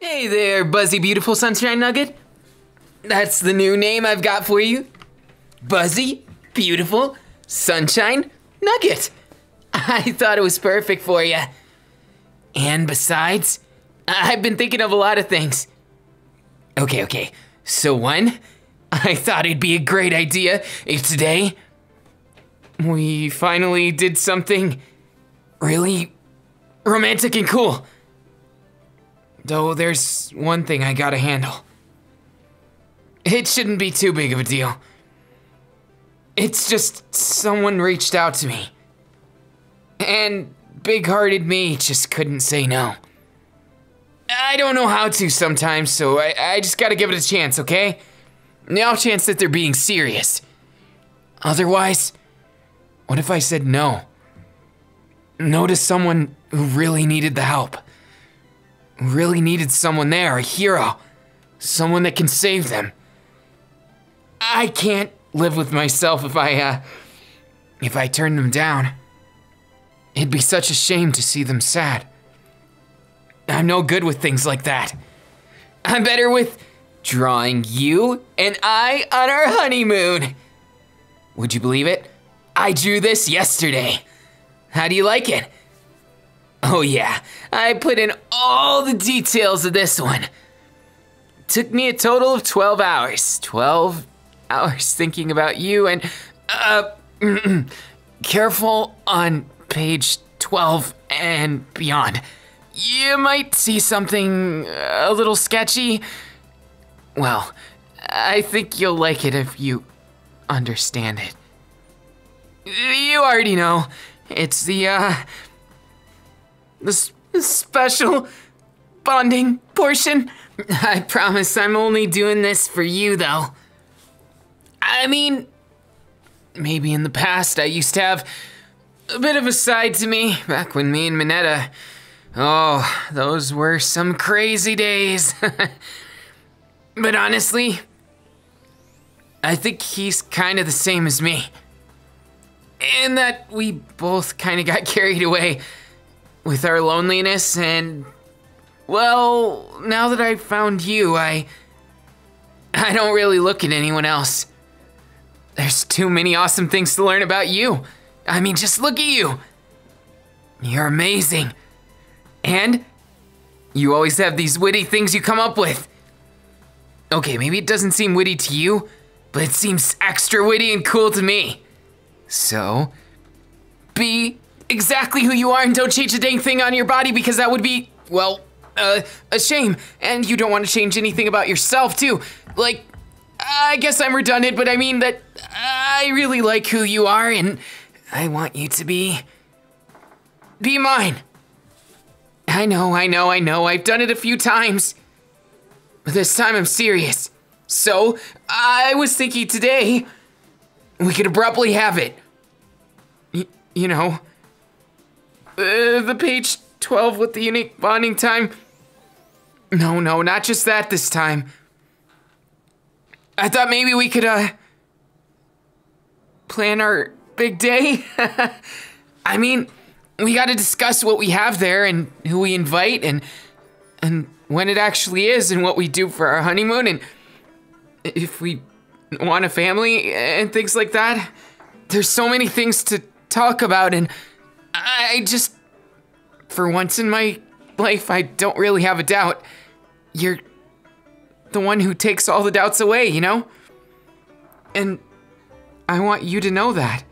Hey there, Buzzy Beautiful Sunshine Nugget. That's the new name I've got for you. Buzzy Beautiful Sunshine Nugget. I thought it was perfect for you. And besides, I've been thinking of a lot of things. Okay, okay. So, one, I thought it'd be a great idea if today we finally did something really romantic and cool. Though there's one thing I gotta handle. It shouldn't be too big of a deal. It's just someone reached out to me. And big hearted me just couldn't say no. I don't know how to sometimes, so I, I just gotta give it a chance, okay? No chance that they're being serious. Otherwise, what if I said no? No to someone who really needed the help. Really needed someone there, a hero. Someone that can save them. I can't live with myself if I, uh, if I turn them down. It'd be such a shame to see them sad. I'm no good with things like that. I'm better with drawing you and I on our honeymoon. Would you believe it? I drew this yesterday. How do you like it? Oh, yeah, I put in all the details of this one. Took me a total of 12 hours. 12 hours thinking about you and, uh, careful on page 12 and beyond. You might see something a little sketchy. Well, I think you'll like it if you understand it. You already know. It's the, uh, the s- special bonding portion. I promise I'm only doing this for you, though. I mean, maybe in the past I used to have a bit of a side to me back when me and Minetta. Oh, those were some crazy days. but honestly, I think he's kind of the same as me. In that we both kind of got carried away with our loneliness, and well, now that I've found you, I. I don't really look at anyone else. There's too many awesome things to learn about you. I mean, just look at you. You're amazing. And you always have these witty things you come up with. Okay, maybe it doesn't seem witty to you, but it seems extra witty and cool to me. So, be exactly who you are and don't change a dang thing on your body because that would be, well, uh, a shame. And you don't want to change anything about yourself, too. Like, I guess I'm redundant, but I mean that I really like who you are and I want you to be. be mine. I know, I know, I know. I've done it a few times. But this time I'm serious. So, I was thinking today we could abruptly have it. Y- you know, uh, the page 12 with the unique bonding time. No, no, not just that this time. I thought maybe we could, uh, plan our big day. I mean, we gotta discuss what we have there and who we invite and, and when it actually is and what we do for our honeymoon and if we want a family and things like that. There's so many things to talk about, and I just, for once in my life, I don't really have a doubt. You're the one who takes all the doubts away, you know? And I want you to know that.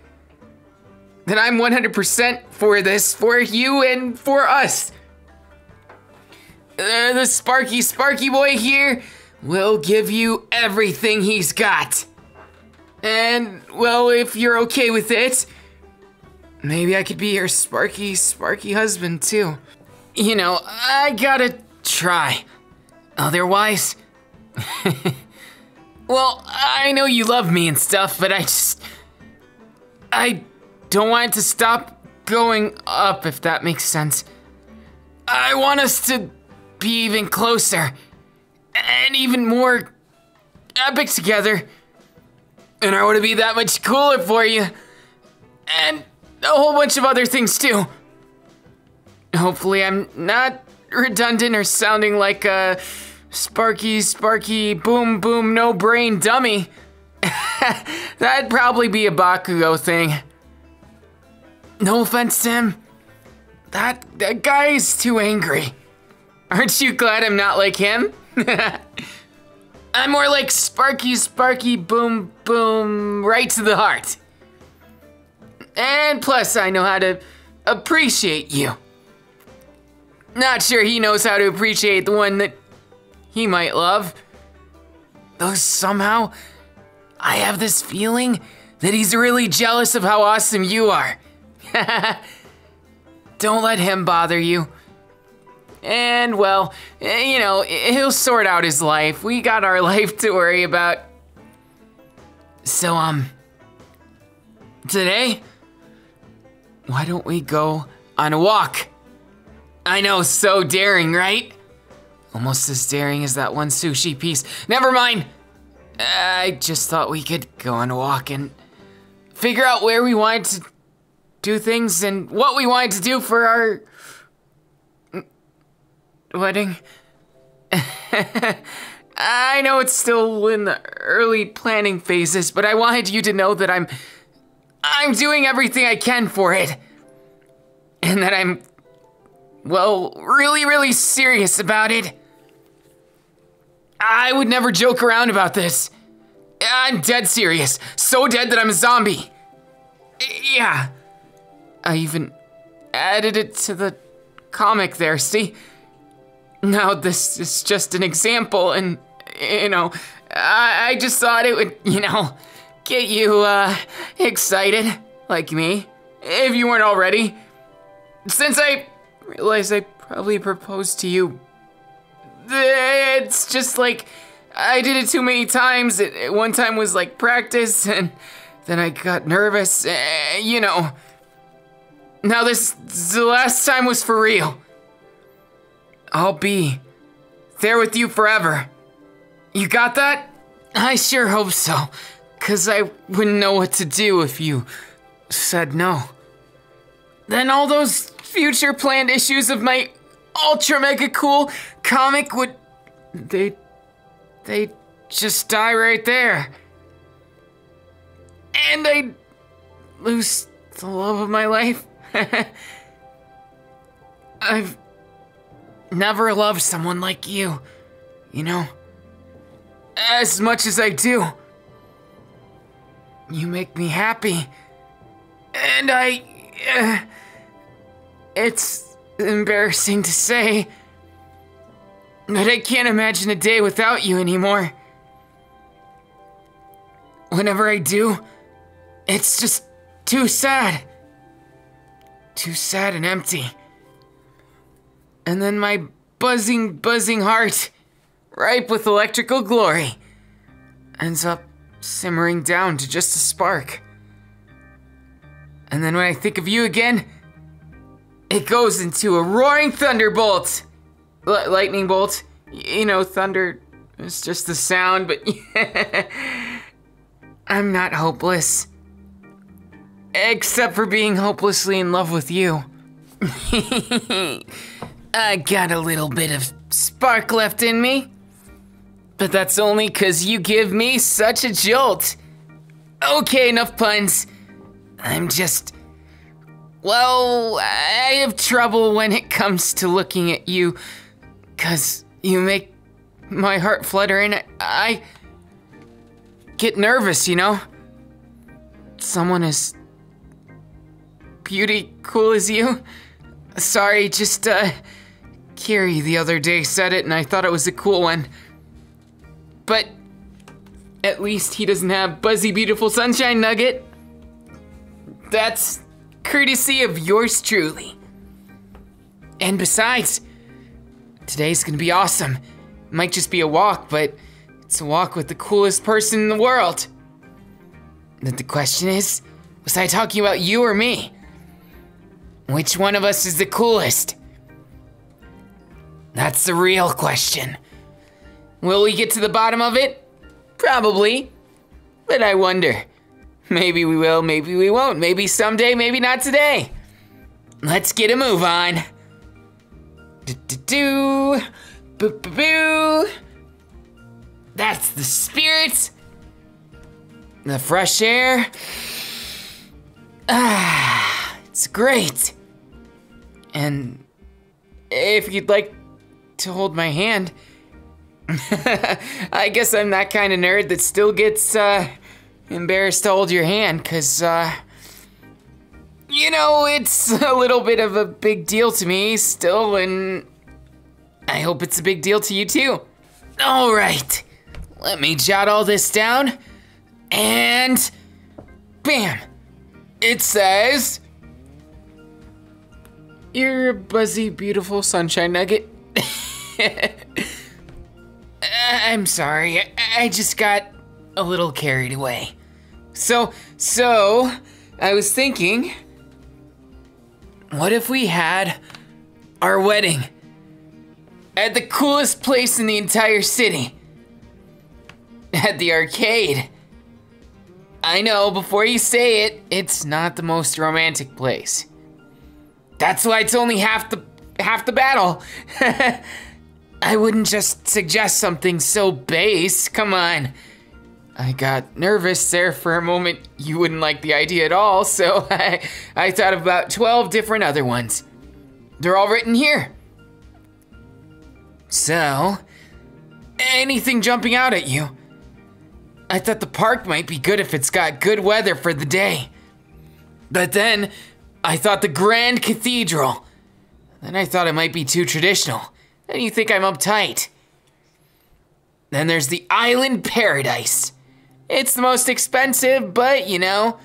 That I'm 100% for this, for you and for us. Uh, the Sparky Sparky boy here will give you everything he's got. And, well, if you're okay with it, maybe I could be your Sparky Sparky husband too. You know, I gotta try. Otherwise. well, I know you love me and stuff, but I just. I don't want it to stop going up, if that makes sense. I want us to be even closer and even more epic together. And I want to be that much cooler for you. And a whole bunch of other things too. Hopefully, I'm not redundant or sounding like a Sparky, Sparky, boom, boom, no brain dummy. That'd probably be a Bakugo thing. No offense Tim. That, that guy is too angry. Aren't you glad I'm not like him? I'm more like Sparky, Sparky, boom, boom, right to the heart. And plus, I know how to appreciate you. Not sure he knows how to appreciate the one that he might love. Though somehow, I have this feeling that he's really jealous of how awesome you are. Don't let him bother you. And well, you know, he'll sort out his life. We got our life to worry about. So, um, today, why don't we go on a walk? I know, so daring, right? Almost as daring as that one sushi piece. Never mind. Uh, I just thought we could go on a walk and figure out where we wanted to do things and what we wanted to do for our wedding. I know it's still in the early planning phases, but I wanted you to know that I'm I'm doing everything I can for it. And that I'm well, really really serious about it. I would never joke around about this. I'm dead serious. So dead that I'm a zombie. Yeah. I even added it to the comic there, see? Now, this is just an example, and, you know, I, I just thought it would, you know, get you, uh, excited, like me, if you weren't already. Since I realized I probably proposed to you, it's just like, I did it too many times. It, one time was like practice, and then I got nervous, uh, you know. Now this, the last time was for real. I'll be there with you forever. You got that? I sure hope so, cause I wouldn't know what to do if you said no. Then all those future planned issues of my ultra mega cool comic would. They. They just die right there. And I'd lose the love of my life. I've never loved someone like you, you know? As much as I do. You make me happy. And I. Uh, it's embarrassing to say, but I can't imagine a day without you anymore. Whenever I do, it's just too sad. Too sad and empty. And then my buzzing, buzzing heart, ripe with electrical glory, ends up simmering down to just a spark. And then when I think of you again, it goes into a roaring thunderbolt. L- lightning bolt. You know, thunder is just the sound, but I'm not hopeless. Except for being hopelessly in love with you. I got a little bit of spark left in me. But that's only because you give me such a jolt. Okay, enough puns. I'm just. Well, I have trouble when it comes to looking at you. Because you make my heart flutter and I get nervous, you know? Someone as beauty cool as you? Sorry, just, uh, Kiri the other day said it and I thought it was a cool one. But at least he doesn't have Buzzy Beautiful Sunshine Nugget. That's courtesy of yours truly. And besides, today's gonna be awesome. Might just be a walk, but it's a walk with the coolest person in the world. But the question is, was I talking about you or me? Which one of us is the coolest? That's the real question. Will we get to the bottom of it? Probably. But I wonder. Maybe we will, maybe we won't. Maybe someday, maybe not today. Let's get a move on. Do do do. boo boo boo. That's the spirit. The fresh air. Ah, it's great. And if you'd like to hold my hand, I guess I'm that kind of nerd that still gets uh, embarrassed to hold your hand, cause uh, you know it's a little bit of a big deal to me still, and I hope it's a big deal to you too. All right, let me jot all this down, and bam, it says. You're a buzzy, beautiful sunshine nugget. Uh, I'm sorry, I just got a little carried away. So, so, I was thinking, what if we had our wedding at the coolest place in the entire city? At the arcade. I know, before you say it, it's not the most romantic place. That's why it's only half the half the battle. I wouldn't just suggest something so base. Come on. I got nervous there for a moment. You wouldn't like the idea at all, so I, I thought of about 12 different other ones. They're all written here. So, anything jumping out at you? I thought the park might be good if it's got good weather for the day. But then, I thought the Grand Cathedral. Then I thought it might be too traditional. Then you think I'm uptight. Then there's the Island Paradise. It's the most expensive, but you know,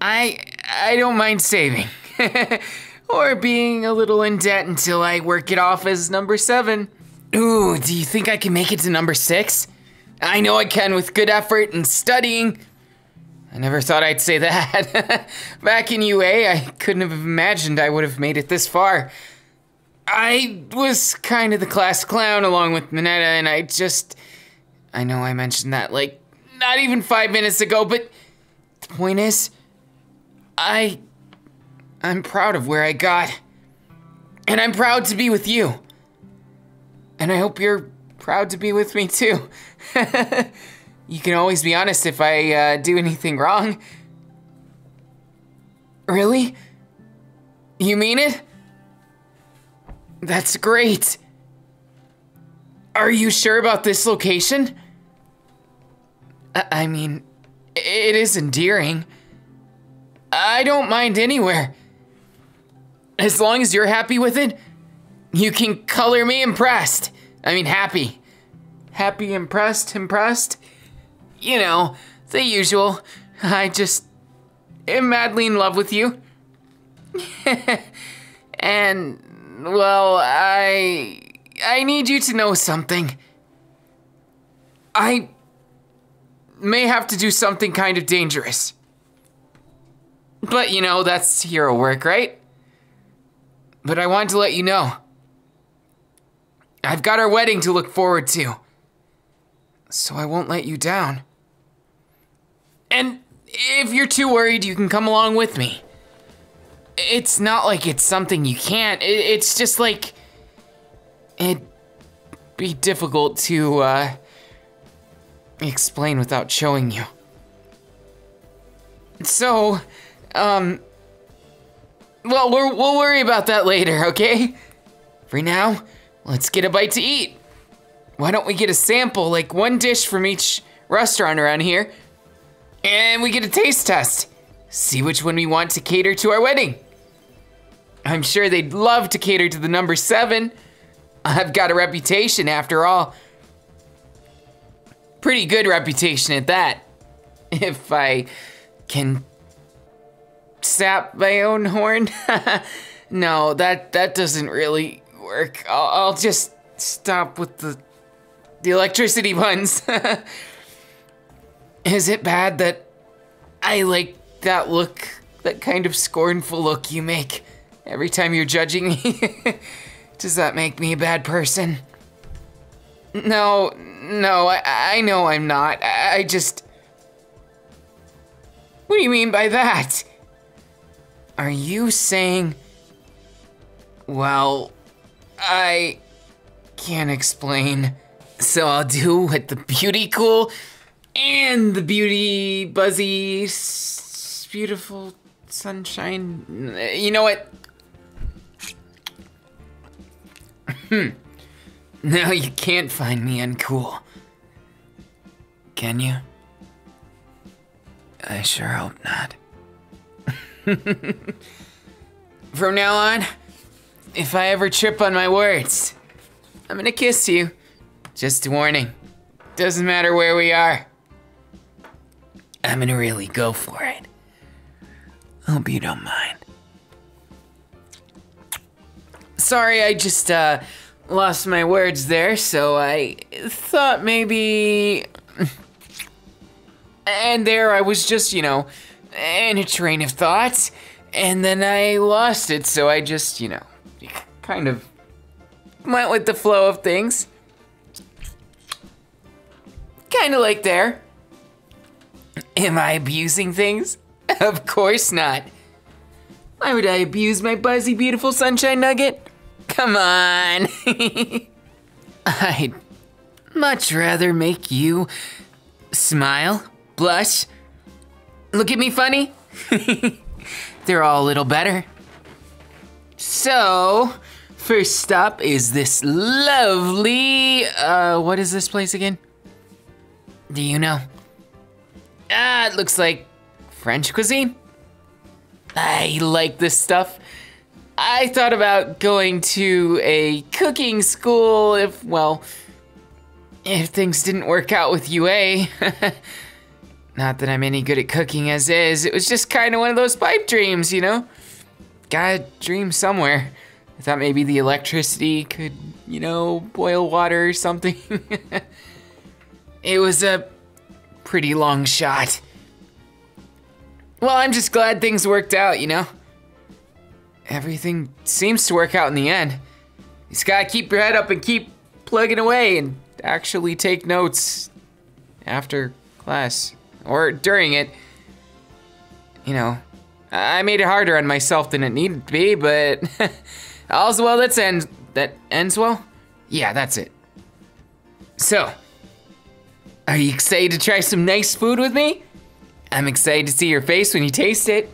I I don't mind saving. or being a little in debt until I work it off as number 7. Ooh, do you think I can make it to number 6? I know I can with good effort and studying. I never thought I'd say that. Back in UA, I couldn't have imagined I would have made it this far. I was kind of the class clown along with Minetta, and I just. I know I mentioned that like not even five minutes ago, but the point is, I. I'm proud of where I got. And I'm proud to be with you. And I hope you're proud to be with me too. you can always be honest if I uh, do anything wrong. Really? You mean it? That's great. Are you sure about this location? I, I mean, it is endearing. I don't mind anywhere. As long as you're happy with it, you can color me impressed. I mean, happy. Happy, impressed, impressed. You know, the usual. I just am madly in love with you. and well, I. I need you to know something. I may have to do something kind of dangerous. But you know, that's hero work, right? But I wanted to let you know. I've got our wedding to look forward to. So I won't let you down. And if you're too worried, you can come along with me it's not like it's something you can't. it's just like it'd be difficult to uh, explain without showing you. So, um, well, we will worry about that later, okay? For now, let's get a bite to eat. Why don't we get a sample, like one dish from each restaurant around here, and we get a taste test. See which one we want to cater to our wedding. I'm sure they'd love to cater to the number seven. I've got a reputation after all. Pretty good reputation at that. If I can sap my own horn. no, that that doesn't really work. I'll, I'll just stop with the the electricity buns. Is it bad that I like that look, that kind of scornful look you make? Every time you're judging me, does that make me a bad person? No, no, I, I know I'm not. I, I just. What do you mean by that? Are you saying Well, I can't explain. So I'll do what the beauty cool and the beauty buzzy beautiful sunshine. You know what? Hmm. Now you can't find me uncool. Can you? I sure hope not. From now on, if I ever trip on my words, I'm gonna kiss you. Just a warning. Doesn't matter where we are. I'm gonna really go for it. Hope you don't mind. Sorry, I just uh, lost my words there, so I thought maybe. And there I was just, you know, in a train of thought, and then I lost it, so I just, you know, kind of went with the flow of things. Kind of like there. Am I abusing things? Of course not. Why would I abuse my buzzy, beautiful sunshine nugget? Come on. I'd much rather make you smile, blush, look at me funny. They're all a little better. So, first stop is this lovely. Uh, what is this place again? Do you know? Ah, it looks like French cuisine. I like this stuff. I thought about going to a cooking school if, well, if things didn't work out with UA. Not that I'm any good at cooking as is, it was just kind of one of those pipe dreams, you know? Gotta dream somewhere. I thought maybe the electricity could, you know, boil water or something. it was a pretty long shot. Well, I'm just glad things worked out, you know? Everything seems to work out in the end. You just gotta keep your head up and keep plugging away and actually take notes after class or during it. You know, I made it harder on myself than it needed to be, but all's well that's ends that ends well. Yeah, that's it. So, are you excited to try some nice food with me? I'm excited to see your face when you taste it.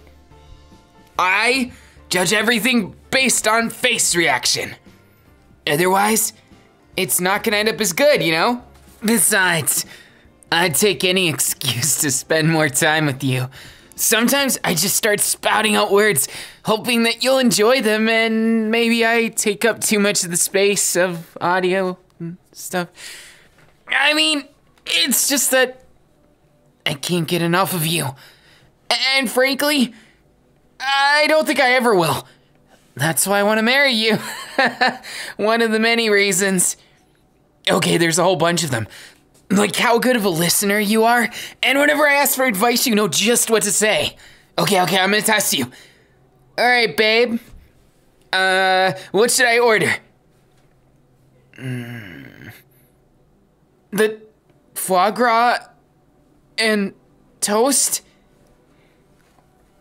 I judge everything based on face reaction. Otherwise, it's not gonna end up as good, you know? Besides, I'd take any excuse to spend more time with you. Sometimes I just start spouting out words, hoping that you'll enjoy them, and maybe I take up too much of the space of audio and stuff. I mean, it's just that I can't get enough of you. And frankly, I don't think I ever will. That's why I want to marry you. One of the many reasons. Okay, there's a whole bunch of them. Like how good of a listener you are, and whenever I ask for advice, you know just what to say. Okay, okay, I'm gonna test you. All right, babe. Uh, what should I order? Mm. The foie gras and toast?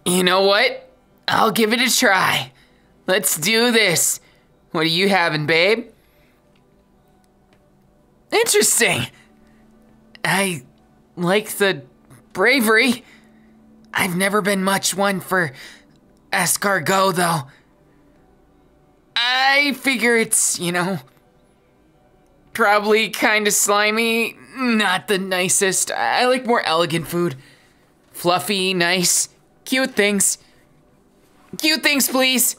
You know what? I'll give it a try. Let's do this. What are you having, babe? Interesting. I like the bravery. I've never been much one for escargot, though. I figure it's, you know, probably kind of slimy. Not the nicest. I like more elegant food. Fluffy, nice, cute things. Cute things, please.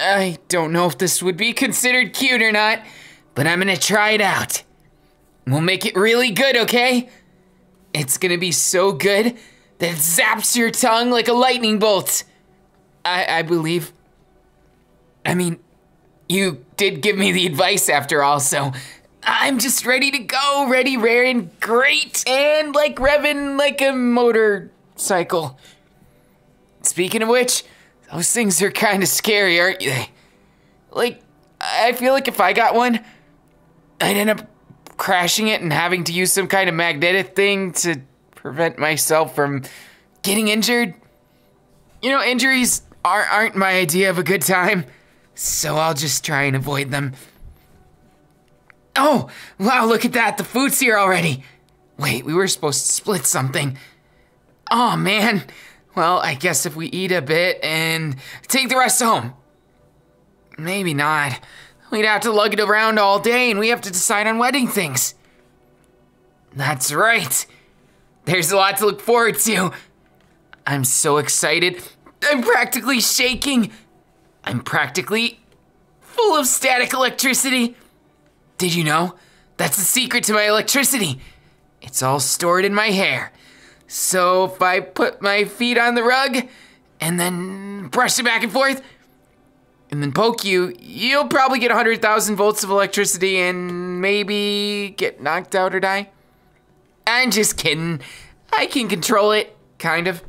I don't know if this would be considered cute or not, but I'm gonna try it out. We'll make it really good, okay? It's gonna be so good that it zaps your tongue like a lightning bolt. I, I believe. I mean, you did give me the advice after all, so I'm just ready to go, ready, rare, and great, and like revving like a motorcycle. Speaking of which, those things are kind of scary, aren't they? Like, I feel like if I got one, I'd end up crashing it and having to use some kind of magnetic thing to prevent myself from getting injured. You know, injuries aren't, aren't my idea of a good time. so I'll just try and avoid them. Oh, wow, look at that. The food's here already. Wait, we were supposed to split something. Oh, man. Well, I guess if we eat a bit and take the rest home. Maybe not. We'd have to lug it around all day and we have to decide on wedding things. That's right. There's a lot to look forward to. I'm so excited. I'm practically shaking. I'm practically full of static electricity. Did you know? That's the secret to my electricity. It's all stored in my hair. So if I put my feet on the rug and then brush it back and forth and then poke you, you'll probably get 100,000 volts of electricity and maybe get knocked out or die. I'm just kidding. I can control it, kind of.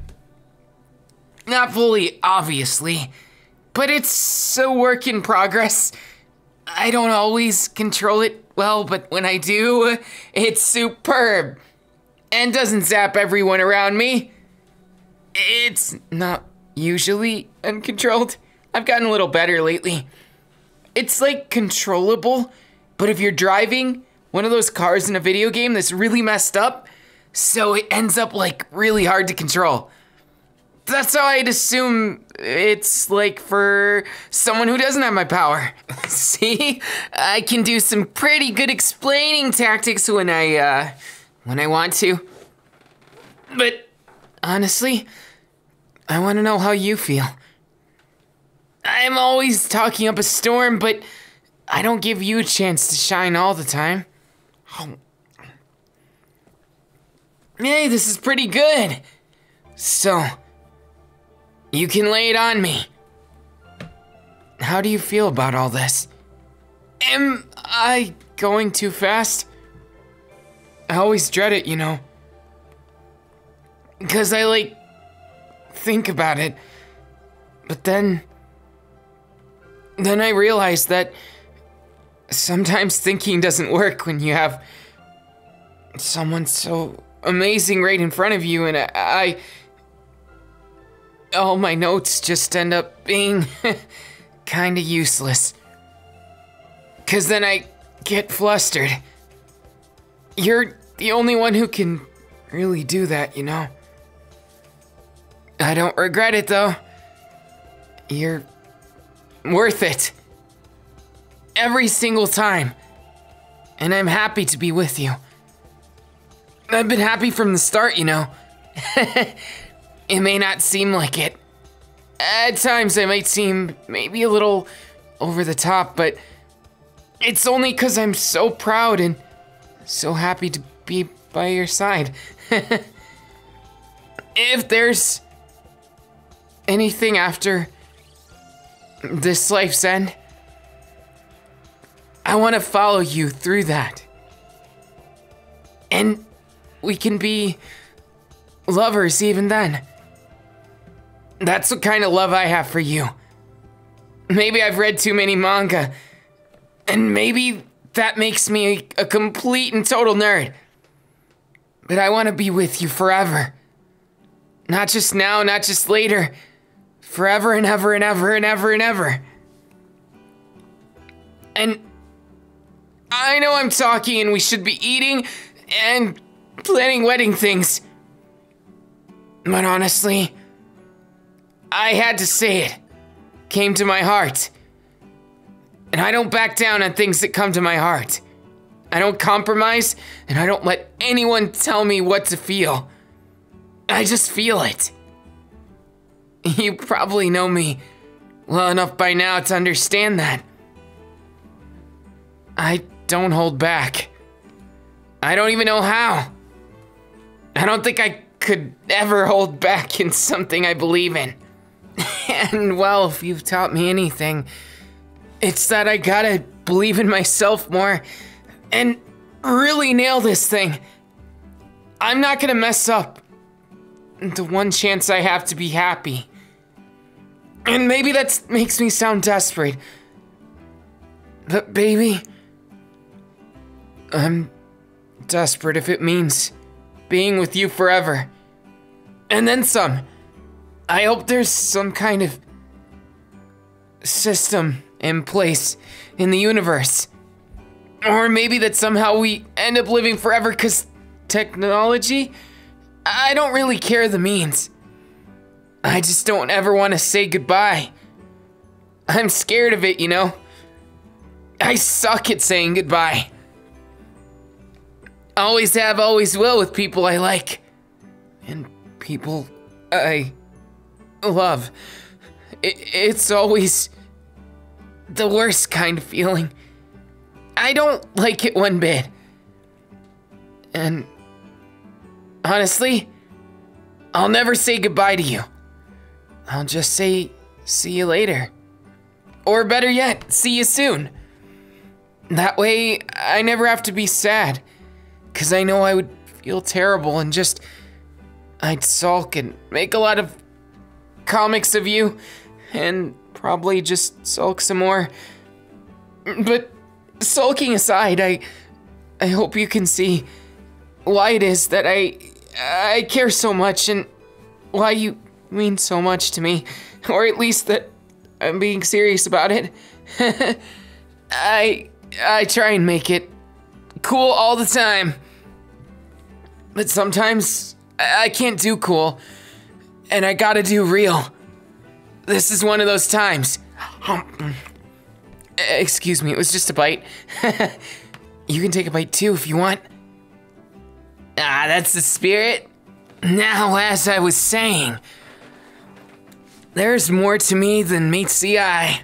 Not fully, obviously, but it's a work in progress. I don't always control it well, but when I do, it's superb. And doesn't zap everyone around me. It's not usually uncontrolled. I've gotten a little better lately. It's like controllable, but if you're driving one of those cars in a video game that's really messed up, so it ends up like really hard to control. That's how I'd assume it's like for someone who doesn't have my power. See? I can do some pretty good explaining tactics when I, uh, when I want to. But honestly, I want to know how you feel. I'm always talking up a storm, but I don't give you a chance to shine all the time. Oh. Hey, this is pretty good. So, you can lay it on me. How do you feel about all this? Am I going too fast? I always dread it, you know. Because I, like, think about it. But then. Then I realize that sometimes thinking doesn't work when you have someone so amazing right in front of you, and I. I all my notes just end up being kinda useless. Cause then I get flustered. You're the only one who can really do that, you know? I don't regret it though. You're worth it. Every single time. And I'm happy to be with you. I've been happy from the start, you know. It may not seem like it. At times, I might seem maybe a little over the top, but it's only because I'm so proud and so happy to be by your side. if there's anything after this life's end, I want to follow you through that. And we can be lovers even then. That's the kind of love I have for you. Maybe I've read too many manga, and maybe that makes me a, complete and total nerd. But I want to be with you forever. Not just now, not just later. Forever and ever and ever and ever and ever. And I know I'm talking and we should be eating and planning wedding things. But honestly, I had to say it. Came to my heart. And I don't back down on things that come to my heart. I don't compromise, and I don't let anyone tell me what to feel. I just feel it. You probably know me well enough by now to understand that. I don't hold back. I don't even know how. I don't think I could ever hold back in something I believe in. And well, if you've taught me anything, it's that I gotta believe in myself more and really nail this thing. I'm not gonna mess up the one chance I have to be happy. And maybe that makes me sound desperate. But baby, I'm desperate if it means being with you forever. And then some. I hope there's some kind of system in place in the universe. Or maybe that somehow we end up living forever because technology? I don't really care the means. I just don't ever want to say goodbye. I'm scared of it, you know? I suck at saying goodbye. Always have, always will with people I like. And people I love. it's always the worst kind of feeling. I don't like it one bit. And honestly, I'll never say goodbye to you. I'll just say, see you later. Or better yet, see you soon. That way, I never have to be sad. Because I know I would feel terrible and just. I'd sulk and make a lot of comics of you. And probably just sulk some more. But sulking aside, I. I hope you can see why it is that I. I care so much and why you mean so much to me. Or at least that I'm being serious about it. I I try and make it cool all the time. But sometimes I can't do cool. And I gotta do real. This is one of those times. Excuse me, it was just a bite. you can take a bite too if you want. Ah, that's the spirit. Now, as I was saying, there's more to me than meets the eye.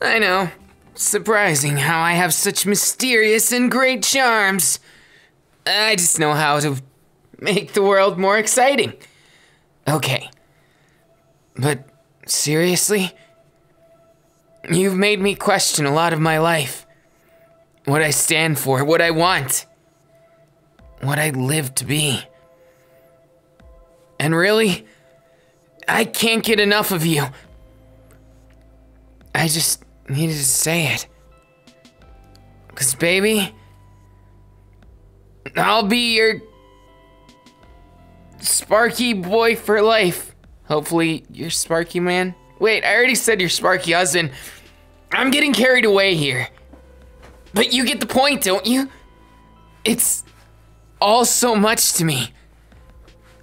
I know. Surprising how I have such mysterious and great charms. I just know how to make the world more exciting. Okay. But seriously? You've made me question a lot of my life. What I stand for, what I want, what I live to be. And really, I can't get enough of you. I just needed to say it. Because, baby, I'll be your Sparky boy for life. Hopefully, you're Sparky man. Wait, I already said you're Sparky husband. I'm getting carried away here. But you get the point, don't you? It's all so much to me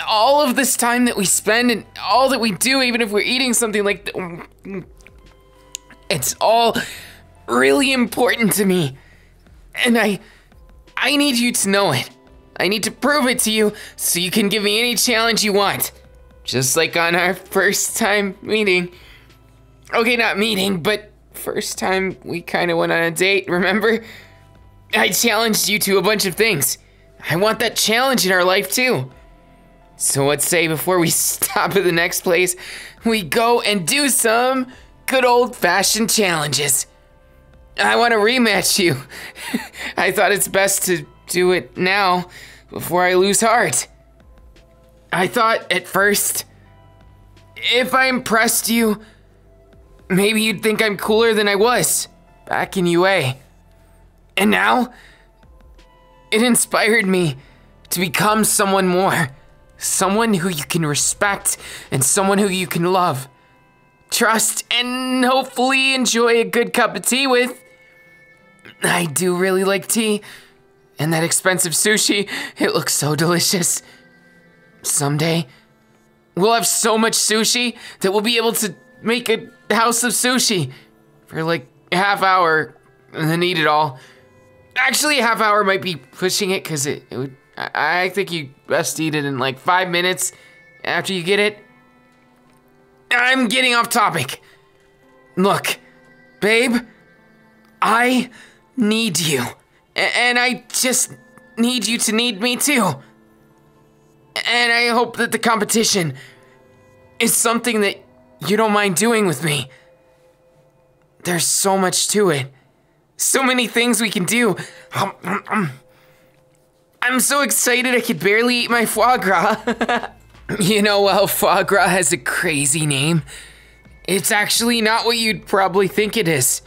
all of this time that we spend and all that we do, even if we're eating something like it's all really important to me. And I I need you to know it. I need to prove it to you so you can give me any challenge you want. Just like on our first time meeting. Okay, not meeting, but first time we kind of went on a date, remember? I challenged you to a bunch of things. I want that challenge in our life too. So let's say before we stop at the next place, we go and do some good old fashioned challenges. I want to rematch you. I thought it's best to do it now before I lose heart. I thought at first, if I impressed you, maybe you'd think I'm cooler than I was back in UA. And now, it inspired me to become someone more someone who you can respect, and someone who you can love, trust, and hopefully enjoy a good cup of tea with. I do really like tea, and that expensive sushi, it looks so delicious. Someday, we'll have so much sushi that we'll be able to make a house of sushi for like a half hour and then eat it all. Actually, a half hour might be pushing it because it, it would I, I think you best eat it in like five minutes after you get it. I'm getting off topic. Look, babe, I need you. And I just need you to need me too. And I hope that the competition is something that you don't mind doing with me. There's so much to it. So many things we can do. I'm so excited I could barely eat my foie gras. you know, while foie gras has a crazy name. It's actually not what you'd probably think it is.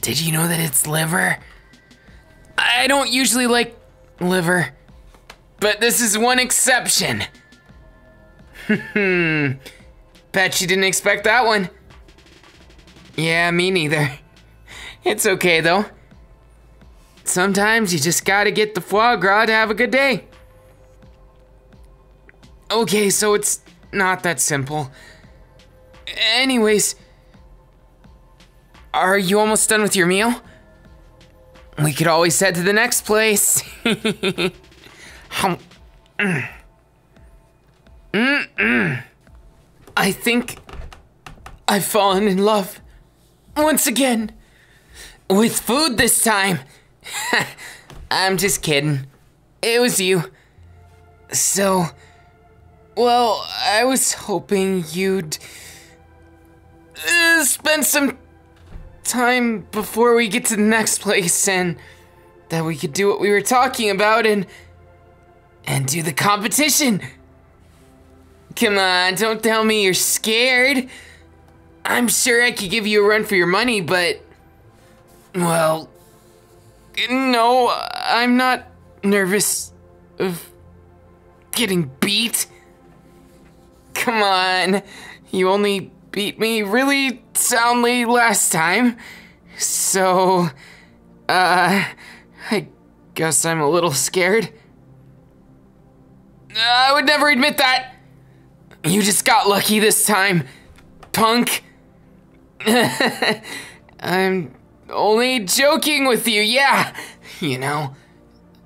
Did you know that it's liver? I don't usually like liver, but this is one exception. Hmm, bet you didn't expect that one. Yeah, me neither. It's okay though. Sometimes you just gotta get the foie gras to have a good day. Okay, so it's not that simple. Anyways, are you almost done with your meal? We could always head to the next place. Mm. Mm-mm. I think I've fallen in love once again with food this time. I'm just kidding. It was you. So, well, I was hoping you'd uh, spend some time before we get to the next place and that we could do what we were talking about and and do the competition. Come on, don't tell me you're scared. I'm sure I could give you a run for your money, but well, no, I'm not nervous of getting beat. Come on, you only beat me really soundly last time. So, uh, I guess I'm a little scared. I would never admit that. You just got lucky this time, punk. I'm only joking with you, yeah. You know,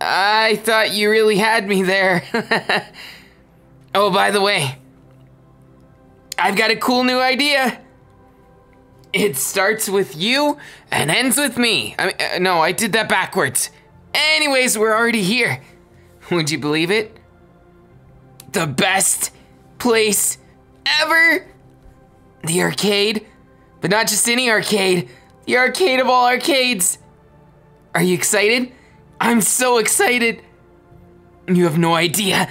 I thought you really had me there. oh, by the way, I've got a cool new idea. It starts with you and ends with me. I mean, uh, no, I did that backwards. Anyways, we're already here. Would you believe it? The best place ever. The arcade. But not just any arcade, the arcade of all arcades. Are you excited? I'm so excited. You have no idea.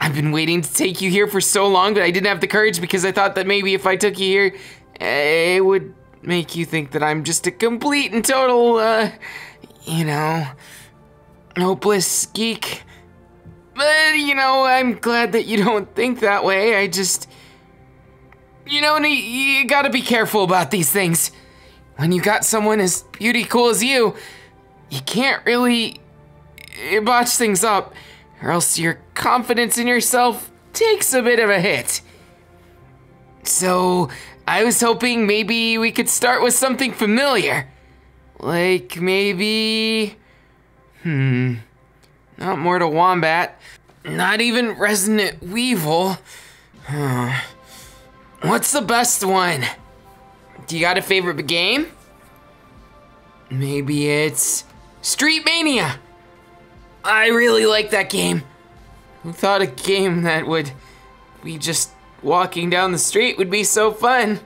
I've been waiting to take you here for so long, but I didn't have the courage because I thought that maybe if I took you here, it would make you think that I'm just a complete and total, uh, you know, hopeless geek. But, you know, I'm glad that you don't think that way. I just. You know, you gotta be careful about these things. When you got someone as beauty cool as you, you can't really botch things up, or else your confidence in yourself takes a bit of a hit. So, I was hoping maybe we could start with something familiar. Like maybe. Hmm. Not Mortal Wombat. Not even Resident Weevil. What's the best one? Do you got a favorite game? Maybe it's Street Mania. I really like that game. Who thought a game that would be just walking down the street would be so fun?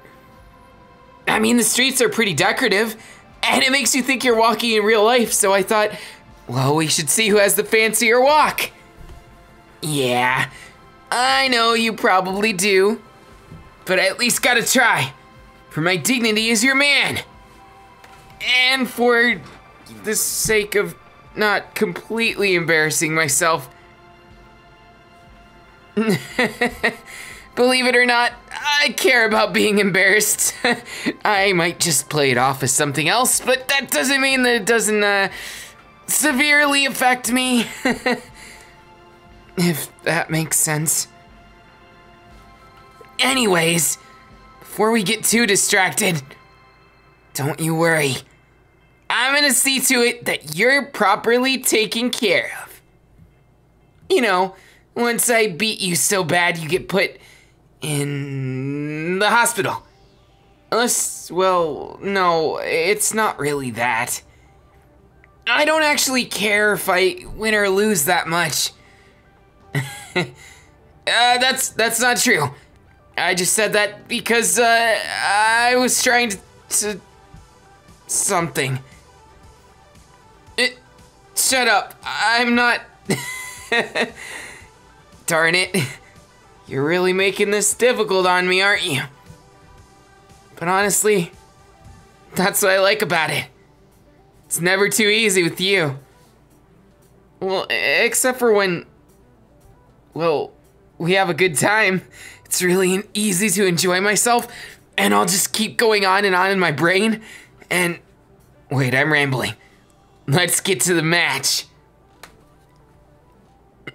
I mean, the streets are pretty decorative, and it makes you think you're walking in real life, so I thought, well, we should see who has the fancier walk. Yeah, I know you probably do, but I at least gotta try. For my dignity as your man. And for the sake of not completely embarrassing myself. Believe it or not, I care about being embarrassed. I might just play it off as something else, but that doesn't mean that it doesn't, uh, severely affect me. if that makes sense. Anyways, before we get too distracted, don't you worry. I'm gonna see to it that you're properly taken care of. You know, once I beat you so bad you get put in the hospital. Unless, well, no, it's not really that. I don't actually care if I win or lose that much. uh, that's that's not true. I just said that because uh, I was trying to, to something. It, shut up. I'm not. Darn it. You're really making this difficult on me, aren't you? But honestly, that's what I like about it. It's never too easy with you. Well, except for when, well, we have a good time. It's really easy to enjoy myself. and I'll just keep going on and on in my brain. And wait, I'm rambling. Let's get to the match.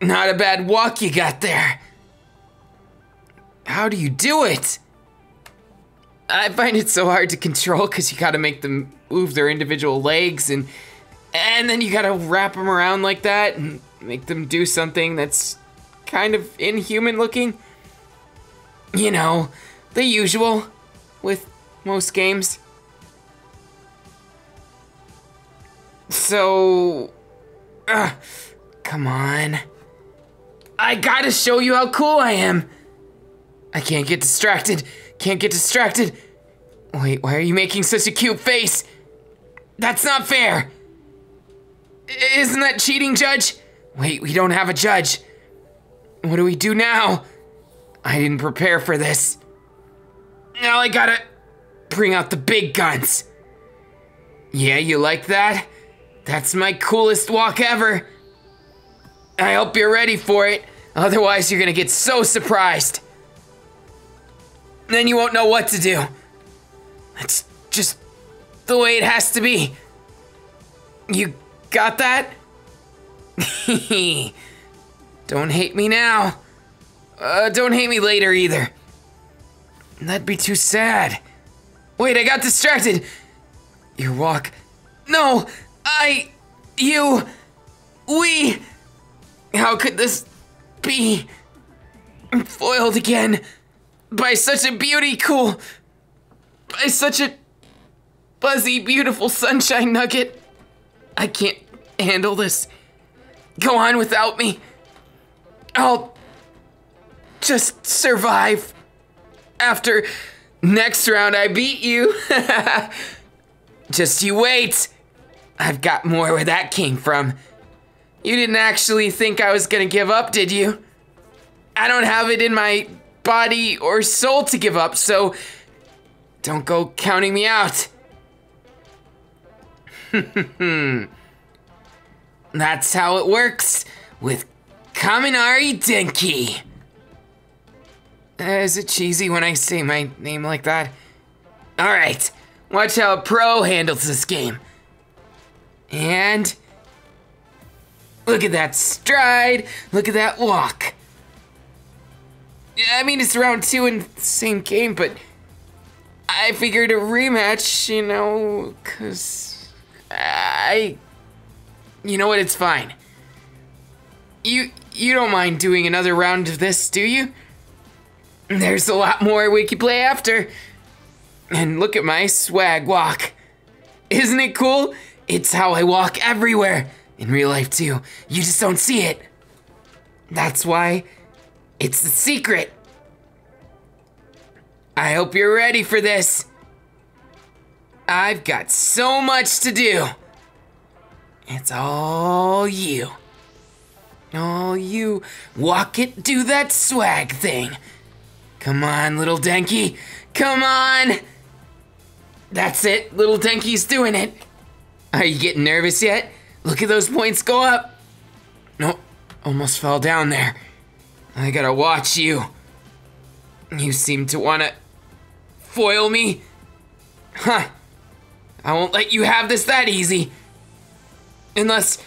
Not a bad walk you got there. How do you do it? I find it so hard to control because you gotta make them move their individual legs and and then you gotta wrap them around like that and make them do something that's kind of inhuman looking. You know, the usual with most games. So, uh, come on. I gotta show you how cool I am. I can't get distracted. Can't get distracted. Wait, why are you making such a cute face? That's not fair. I- Isn't that cheating, Judge? Wait, we don't have a judge. What do we do now? I didn't prepare for this. Now I gotta bring out the big guns. Yeah, you like that? That's my coolest walk ever. I hope you're ready for it. Otherwise, you're gonna get so surprised. Then you won't know what to do. That's just the way it has to be. You got that? don't hate me now. Uh, don't hate me later either. That'd be too sad. Wait, I got distracted. Your walk. No, I. You. We. How could this be? I'm foiled again. By such a beauty cool. By such a buzzy, beautiful sunshine nugget. I can't handle this. Go on without me. I'll just survive. After next round, I beat you. just you wait. I've got more where that came from. You didn't actually think I was gonna give up, did you? I don't have it in my body or soul to give up, so don't go counting me out. That's how it works with Kaminari Denki. Uh, is it cheesy when I say my name like that? Alright, watch how a pro handles this game. And. Look at that stride, look at that walk. I mean, it's round two in the same game, but I figured a rematch, you know, because I. You know what? It's fine. You you don't mind doing another round of this, do you? There's a lot more we can play after. And look at my swag walk. Isn't it cool? It's how I walk everywhere. In real life, too. You just don't see it. That's why it's the secret. I hope you're ready for this. I've got so much to do. It's all you. All you. Walk it, do that swag thing. Come on, little Denki. Come on. That's it, little Denki's doing it. Are you getting nervous yet? Look at those points go up. Nope, almost fell down there. I gotta watch you. You seem to wanna foil me. Huh. I won't let you have this that easy. Unless.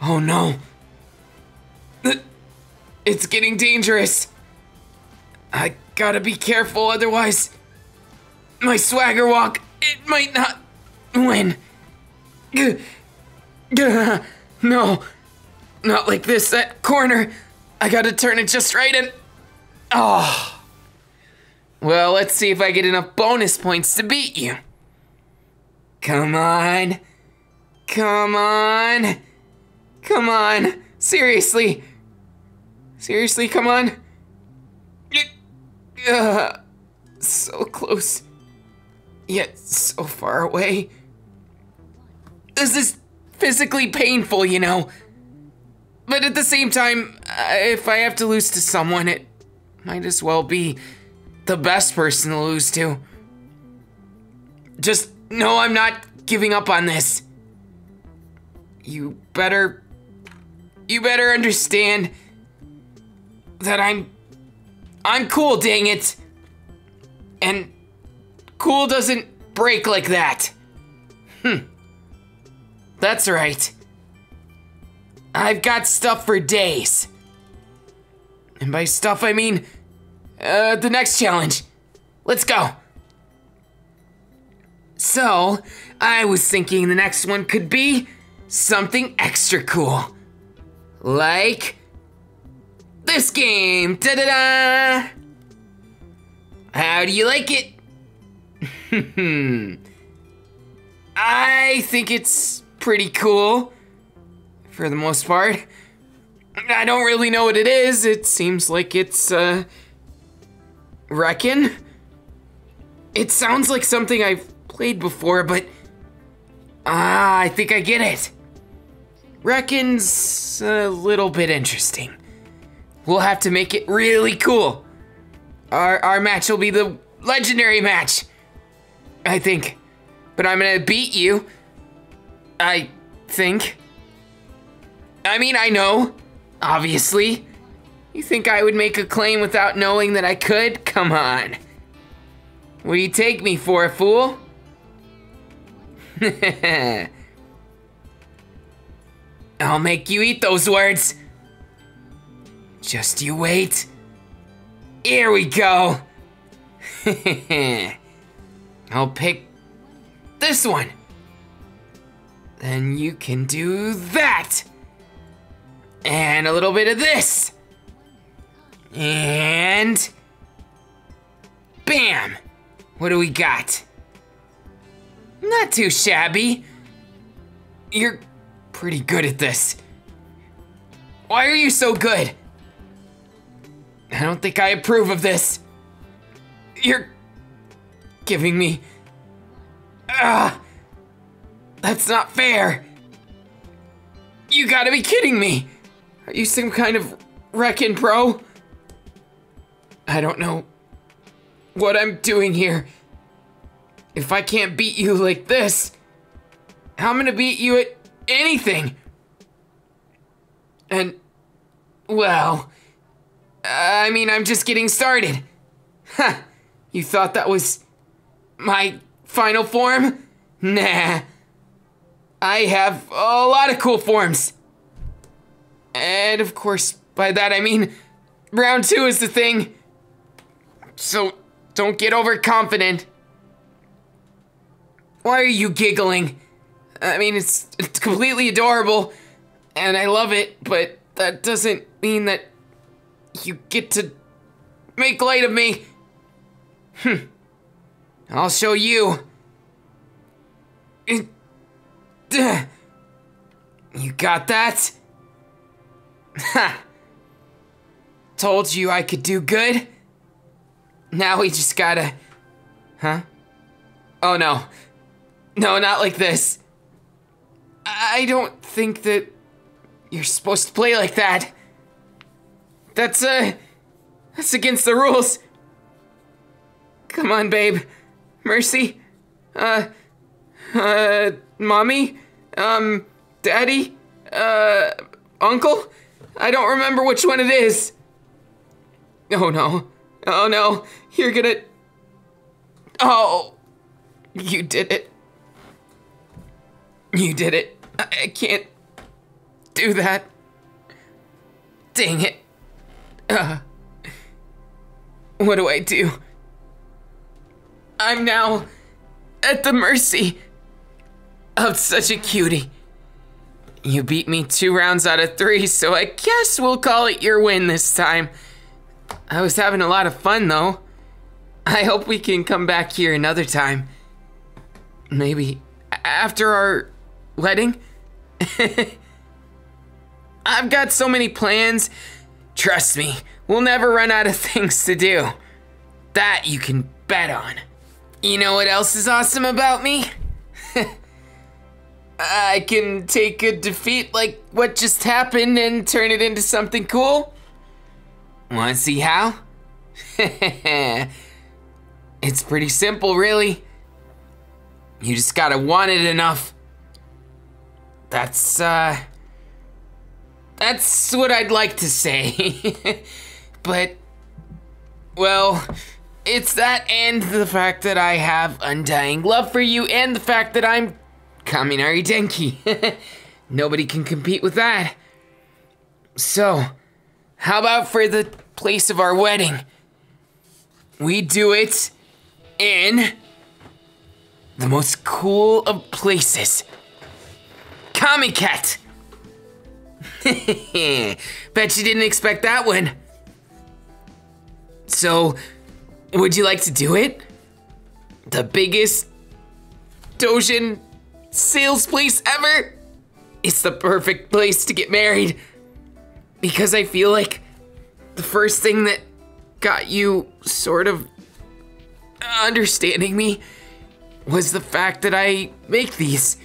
Oh no. It's getting dangerous. I gotta be careful, otherwise. My swagger walk, it might not win. No. Not like this. That corner. I gotta turn it just right and. Oh. Well, let's see if I get enough bonus points to beat you. Come on. Come on. Come on. Seriously. Seriously, come on. Uh, so close. Yet so far away. This is physically painful, you know. But at the same time, uh, if I have to lose to someone, it might as well be the best person to lose to. Just know I'm not giving up on this. You better. You better understand that I'm. I'm cool, dang it. And cool doesn't break like that. Hmm. That's right. I've got stuff for days. And by stuff, I mean uh, the next challenge. Let's go. So, I was thinking the next one could be something extra cool. Like this game. Da da da! How do you like it? I think it's pretty cool for the most part. I don't really know what it is. It seems like it's, uh, Reckon? It sounds like something I've played before, but. Ah, I think I get it. Reckon's a little bit interesting. We'll have to make it really cool. Our, our match will be the legendary match. I think. But I'm gonna beat you. I think. I mean, I know. Obviously. You think I would make a claim without knowing that I could? Come on. What do you take me for, a fool? I'll make you eat those words. Just you wait. Here we go. I'll pick this one. Then you can do that. And a little bit of this. And bam! What do we got? Not too shabby. You're pretty good at this. Why are you so good? I don't think I approve of this. You're giving me. Ah! That's not fair. You gotta be kidding me. Are you some kind of wrecking pro? I don't know what I'm doing here. If I can't beat you like this, how am I gonna beat you at anything? And, well, I mean, I'm just getting started. Ha! You thought that was my final form? Nah. I have a lot of cool forms. And of course, by that I mean, round two is the thing. So don't get overconfident. Why are you giggling? I mean, it's, it's completely adorable, and I love it, but that doesn't mean that you get to make light of me. Hmm. I'll show you. You got that? Ha! Told you I could do good? Now we just gotta. Huh? Oh no. No, not like this. I don't think that you're supposed to play like that. That's, uh. That's against the rules. Come on, babe. Mercy. Uh. Uh. Mommy? Um. Daddy? Uh. Uncle? I don't remember which one it is. Oh no. Oh no, you're gonna. Oh, you did it. You did it. I can't do that. Dang it. Uh, what do I do? I'm now at the mercy of such a cutie. You beat me two rounds out of three, so I guess we'll call it your win this time. I was having a lot of fun though. I hope we can come back here another time. Maybe after our wedding? I've got so many plans. Trust me, we'll never run out of things to do. That you can bet on. You know what else is awesome about me? I can take a defeat like what just happened and turn it into something cool. Want to see how? it's pretty simple, really. You just gotta want it enough. That's, uh. That's what I'd like to say. but, well, It's that and the fact that I have undying love for you and the fact that I'm Kaminari Denki. Nobody can compete with that. So, how about for the place of our wedding? We do it in the most cool of places. Kamiket! Bet you didn't expect that one. So, would you like to do it? The biggest Dojin sales place ever? It's the perfect place to get married. Because I feel like the first thing that got you sort of understanding me was the fact that I make these.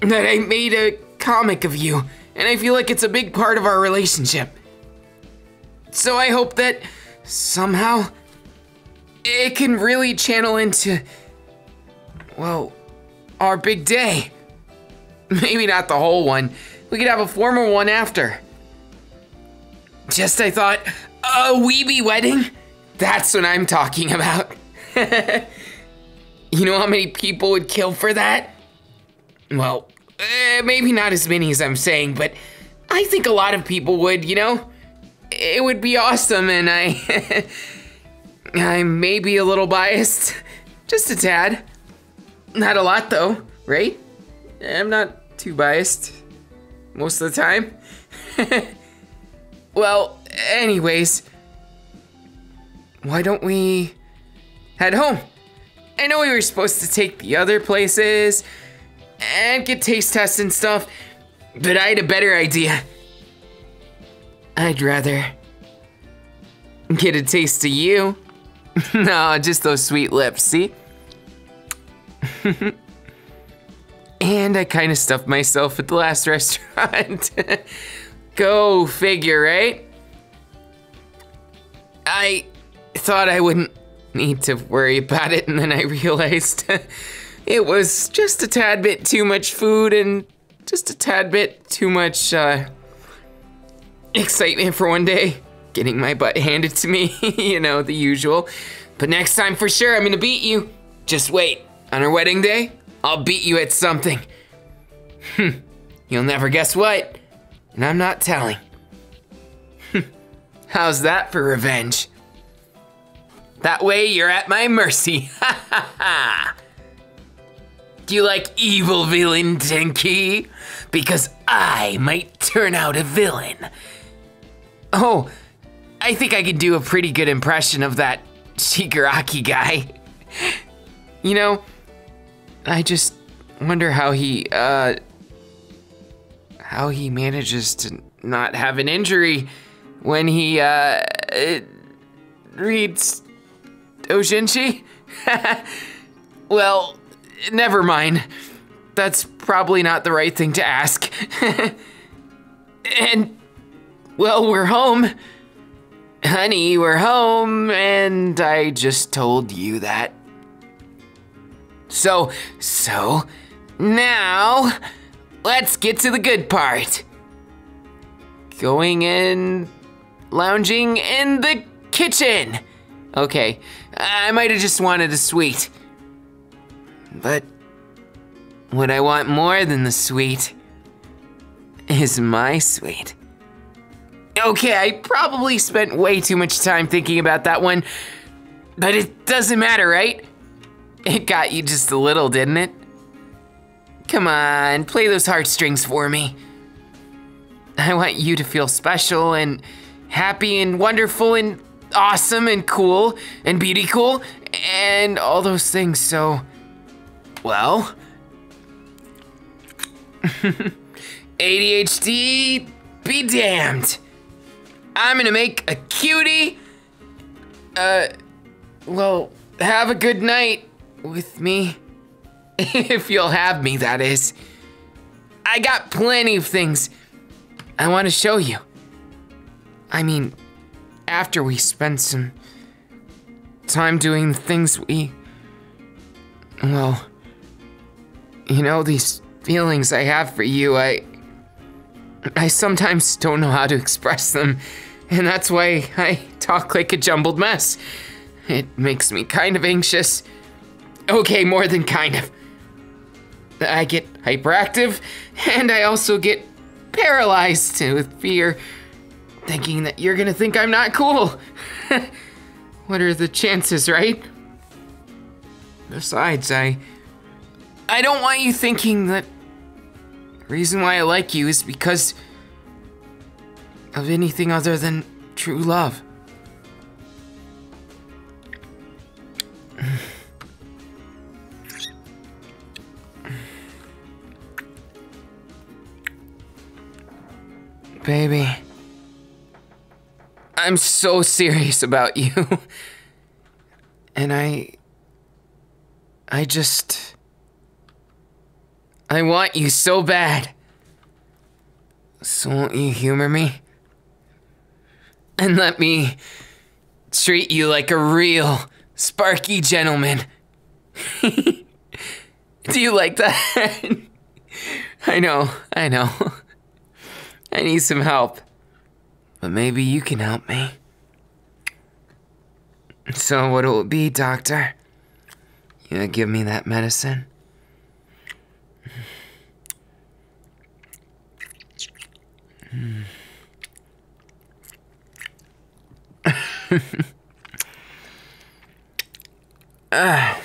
That I made a comic of you, and I feel like it's a big part of our relationship. So I hope that somehow it can really channel into, well, our big day. Maybe not the whole one. We could have a formal one after. Just I thought, a weeby wedding? That's what I'm talking about. you know how many people would kill for that? Well, uh, maybe not as many as I'm saying, but I think a lot of people would, you know? It would be awesome, and I. I may be a little biased. Just a tad. Not a lot, though, right? Eh, I'm not too biased most of the time. well, anyways, why don't we head home? I know we were supposed to take the other places and get taste tests and stuff, but I had a better idea. I'd rather get a taste of you. no, just those sweet lips, see? and I kind of stuffed myself at the last restaurant. Go figure, right? I thought I wouldn't need to worry about it, and then I realized it was just a tad bit too much food and just a tad bit too much uh, excitement for one day. Getting my butt handed to me, you know, the usual. But next time for sure, I'm gonna beat you. Just wait. On our wedding day, I'll beat you at something. Hmm. You'll never guess what. And I'm not telling. How's that for revenge? That way you're at my mercy. Do you like evil villain, Denki? Because I might turn out a villain. Oh, I think I can do a pretty good impression of that Shigaraki guy. You know, I just wonder how he, uh, how he manages to not have an injury when he, uh, reads Dojinshi? well, never mind. That's probably not the right thing to ask. and, well, we're home. Honey, we're home, and I just told you that. So, so, now, let's get to the good part. Going in, lounging in the kitchen. Okay, I might have just wanted a sweet. But what I want more than the sweet is my sweet. Okay, I probably spent way too much time thinking about that one, but it doesn't matter, right? It got you just a little, didn't it? Come on, play those heartstrings for me. I want you to feel special and happy and wonderful and awesome and cool and beauty cool and all those things, so. Well. ADHD be damned. I'm gonna make a cutie. Uh, well, have a good night with me. if you'll have me, that is. I got plenty of things I want to show you. I mean, after we spend some time doing the things we. Well, you know, these feelings I have for you, I. I sometimes don't know how to express them. And that's why I talk like a jumbled mess. It makes me kind of anxious. Okay, more than kind of. I get hyperactive, and I also get paralyzed with fear, thinking that you're gonna think I'm not cool. what are the chances, right? Besides, I. I don't want you thinking that the reason why I like you is because of anything other than true love. Baby, I'm so serious about you. and I. I just. I want you so bad. So won't you humor me? And let me treat you like a real sparky gentleman. Do you like that? I know, I know. I need some help. But maybe you can help me. So, what'll it be, Doctor? You gonna give me that medicine?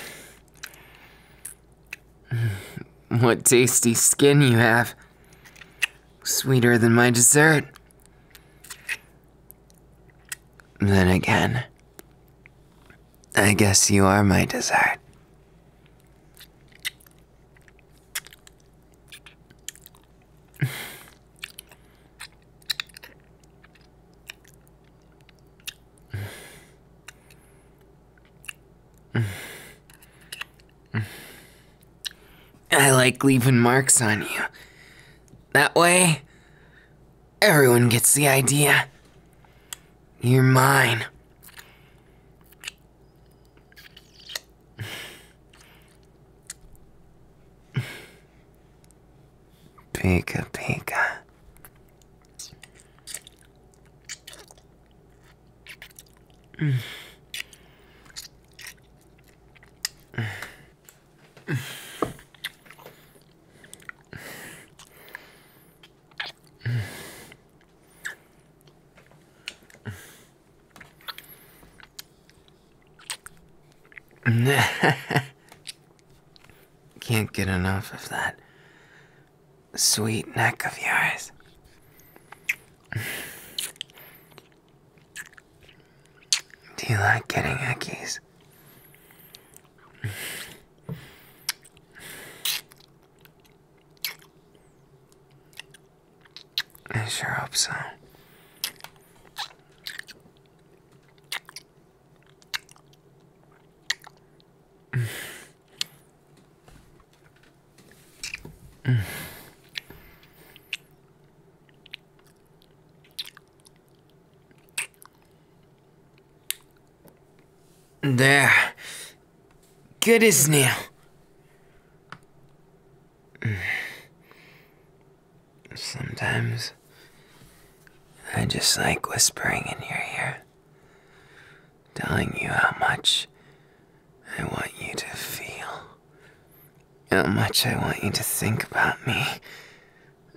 What tasty skin you have. Sweeter than my dessert. Then again, I guess you are my dessert. I like leaving marks on you. That way, everyone gets the idea. You're mine. Pika pika. Mm. Can't enough of that sweet neck of yours. Do you like getting ickies? I sure hope so. There. Good as new. Sometimes I just like whispering in your ear, telling you how much I want you to feel, how much I want you to think about me,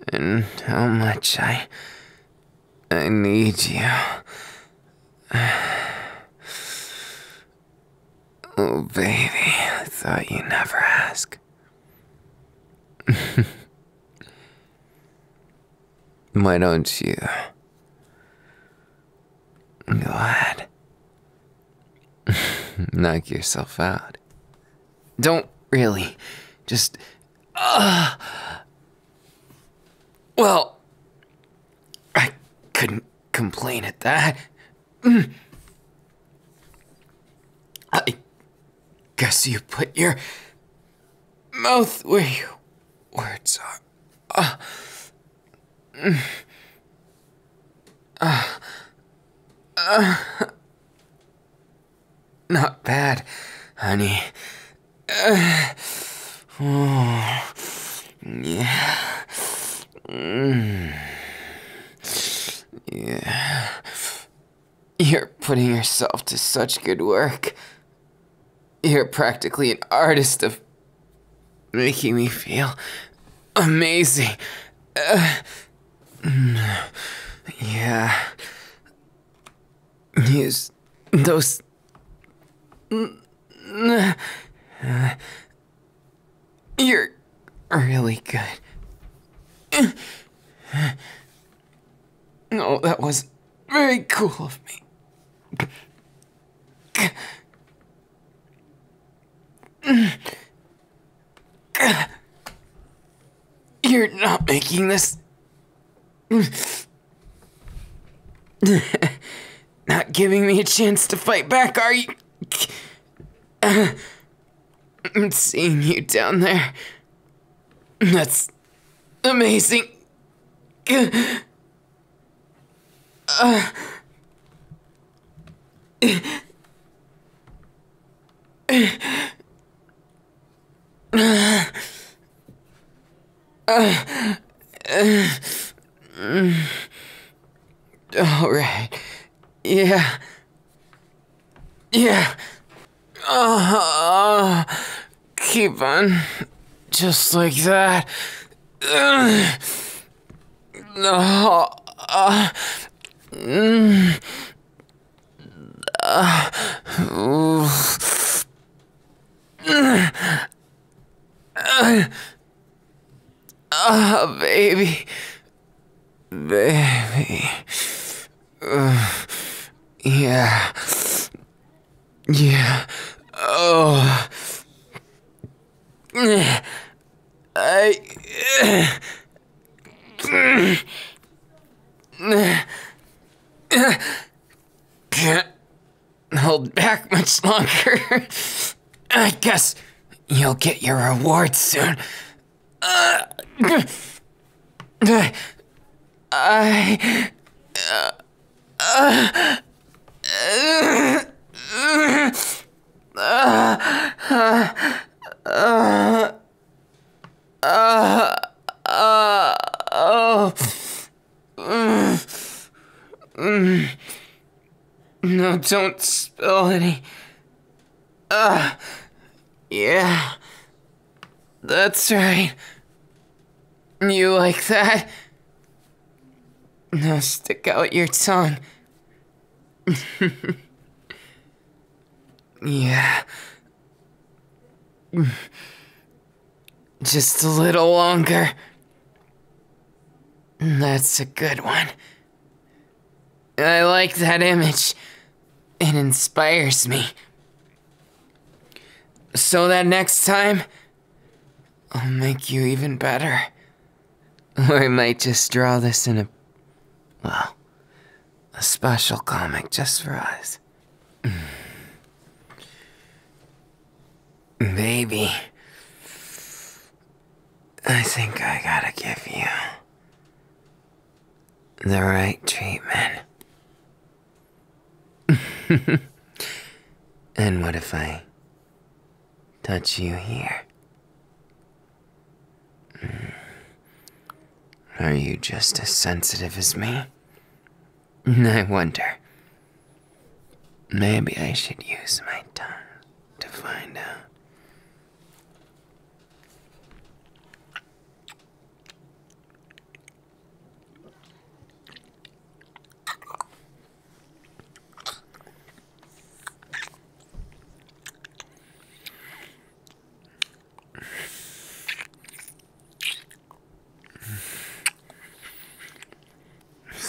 and how much I I need you. Oh, baby, I thought you'd never ask. Why don't you go ahead? Knock yourself out. Don't really. Just. Uh, well, I couldn't complain at that. I guess you put your mouth where your words are. Uh, uh, uh, not bad, honey. Uh, oh, yeah. Mm. Yeah. You're putting yourself to such good work. You're practically an artist of making me feel amazing. Uh, mm, yeah. Use those. Mm, uh, you're really good. No, that was very cool of me. You're not making this. not giving me a chance to fight back, are you? I'm seeing you down there. That's amazing. Uh. All right. Yeah. Yeah. Uh, keep on. Just like that. Uh, uh, uh, mm, uh, uh, uh, baby. Baby. Uh, yeah. Yeah. Oh. I. Can't hold back much longer. I guess you'll get your reward soon. I. No, don't spill any. Uh, yeah. That's right. You like that? Now stick out your tongue. yeah. Just a little longer. That's a good one. I like that image. It inspires me. So that next time, I'll make you even better. Or I might just draw this in a. Well, a special comic just for us. Mm. Baby. I think I gotta give you the right treatment. and what if I touch you here? Hmm. Are you just as sensitive as me? I wonder. Maybe I should use my tongue to find out.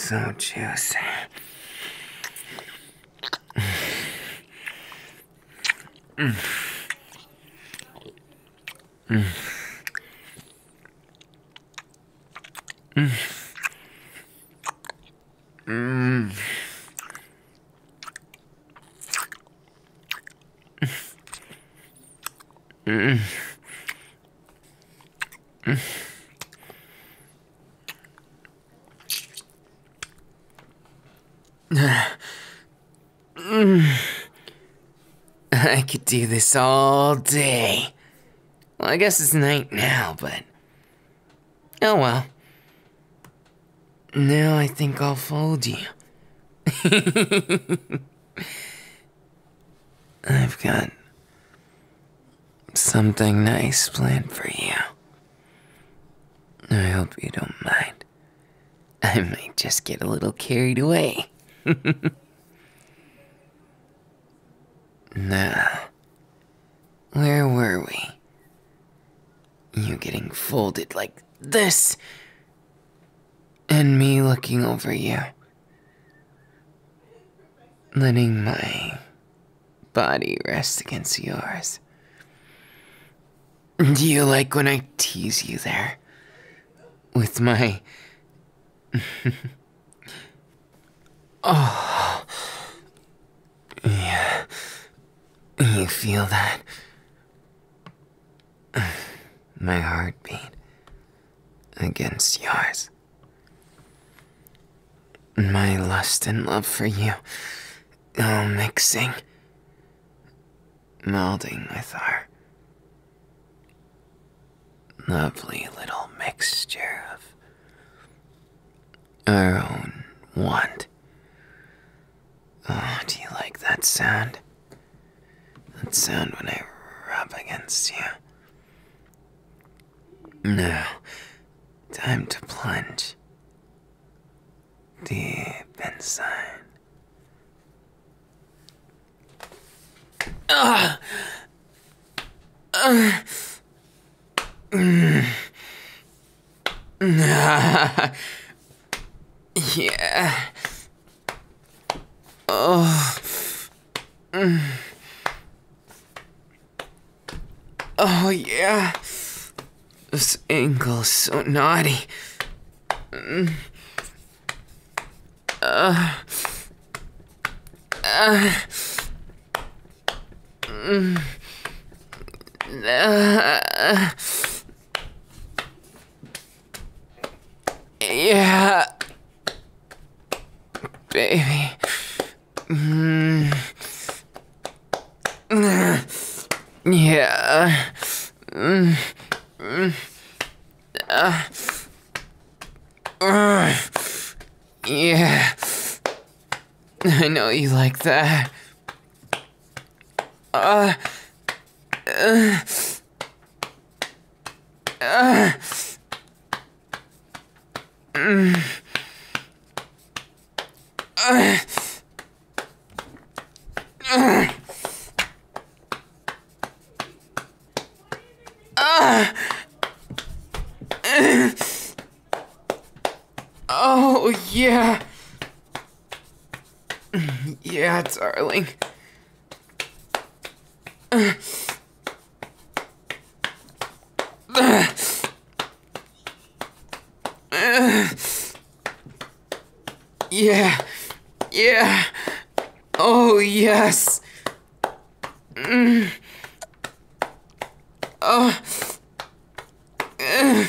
So juicy. Mm. Mm. Mm. Mm. Mm. Mm. I could do this all day. Well, I guess it's night now, but. Oh well. Now I think I'll fold you. I've got something nice planned for you. I hope you don't mind. I might just get a little carried away. now, where were we? You getting folded like this, and me looking over you, letting my body rest against yours. Do you like when I tease you there? With my. oh. Yeah. You feel that? My heartbeat against yours. My lust and love for you all mixing, melding with our lovely little mixture of our own want. Oh, do you like that sound? That sound when I rub against you. Now, time to plunge deep inside. Ah! Yeah. Oh. Oh, yeah. This angle's so naughty. Uh. Uh. Uh. Yeah. Baby. Mm. Yeah. Mm. Uh. Uh. Yeah. I know you like that. Uh. Uh. Uh. Mm. Uh. Uh. Uh. Oh, yeah. Darling. Yeah. Yeah. Oh, yes. Mm. Oh. Uh.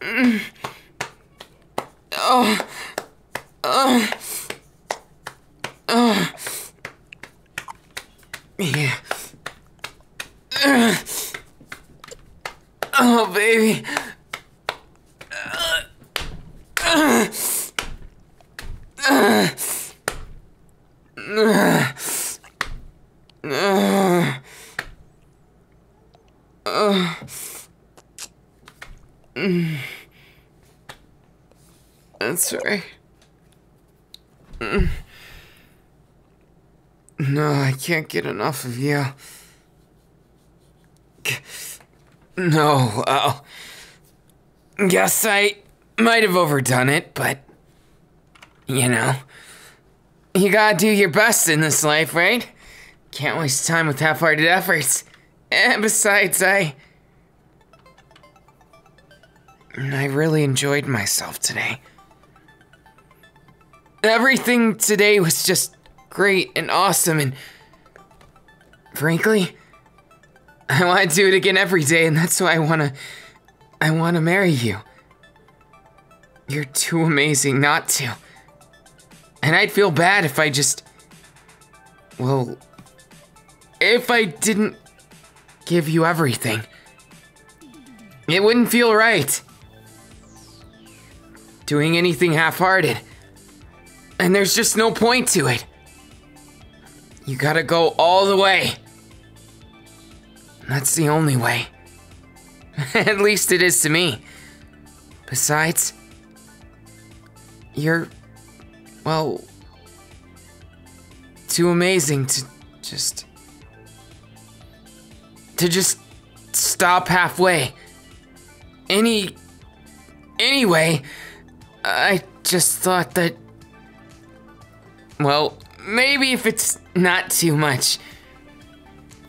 Mm. Oh. Oh. Oh. Yeah. Uh. Oh, baby. Uh. Uh. Uh. Uh. Uh. Mm. That's right. Mm. No, I can't get enough of you. No, well. Guess I might have overdone it, but. You know. You gotta do your best in this life, right? Can't waste time with half hearted efforts. And besides, I. I really enjoyed myself today. Everything today was just great and awesome, and frankly, I want to do it again every day, and that's why I want to. I want to marry you. You're too amazing not to. And I'd feel bad if I just. Well. If I didn't give you everything. It wouldn't feel right. Doing anything half hearted. And there's just no point to it. You gotta go all the way. That's the only way. At least it is to me. Besides, you're, well, too amazing to just. to just stop halfway. Any. Anyway, I just thought that. Well, maybe if it's not too much,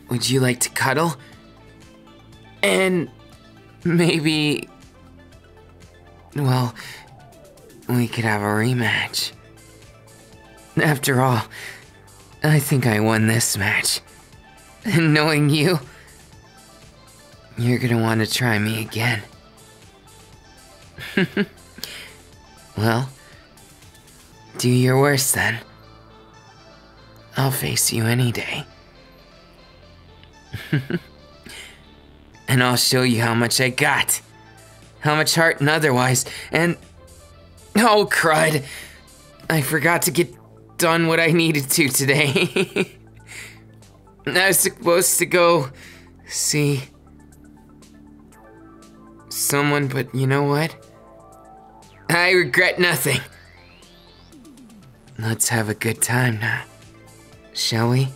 would you like to cuddle? And maybe. Well, we could have a rematch. After all, I think I won this match. And knowing you, you're gonna want to try me again. well, do your worst then. I'll face you any day. and I'll show you how much I got. How much heart and otherwise. And. Oh, crud. I forgot to get done what I needed to today. I was supposed to go see someone, but you know what? I regret nothing. Let's have a good time now, shall we?